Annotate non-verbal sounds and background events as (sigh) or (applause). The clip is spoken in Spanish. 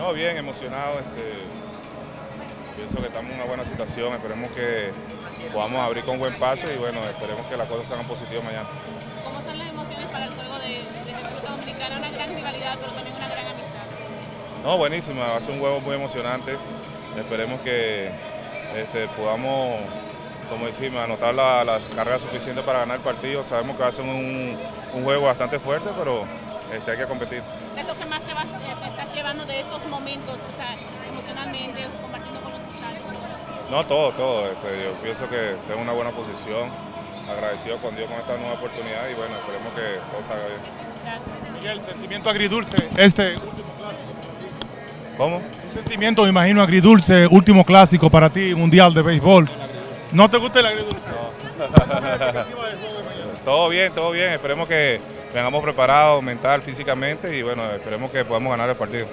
No, bien, emocionado. Este, pienso que estamos en una buena situación. Esperemos que podamos abrir con buen paso y bueno, esperemos que las cosas sean positivas mañana. ¿Cómo son las emociones para el juego de, de República Dominicana? Una gran rivalidad, pero también una gran amistad. No, buenísima, va a ser un juego muy emocionante. Esperemos que este, podamos, como decimos, anotar la, la carrera suficiente para ganar el partido. Sabemos que va a ser un, un juego bastante fuerte, pero este, hay que competir. Llevando de estos momentos, o sea, emocionalmente, compartiendo con los? No, todo, todo. Este, yo pienso que tengo una buena posición, agradecido con Dios con esta nueva oportunidad y bueno, esperemos que todo salga bien. Gracias. Miguel, sentimiento agridulce, este último clásico. ¿Cómo? Un sentimiento, me imagino, agridulce, último clásico para ti, mundial de béisbol. ¿No te gusta el agridulce? (laughs) Todo bien, todo bien. Esperemos que vengamos preparados mental, físicamente y bueno, esperemos que podamos ganar el partido.